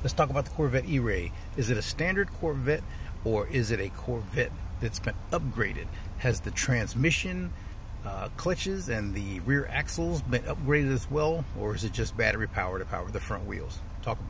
Let's talk about the Corvette E-Ray. Is it a standard Corvette or is it a Corvette that's been upgraded? Has the transmission, uh, clutches, and the rear axles been upgraded as well? Or is it just battery power to power the front wheels? Talk about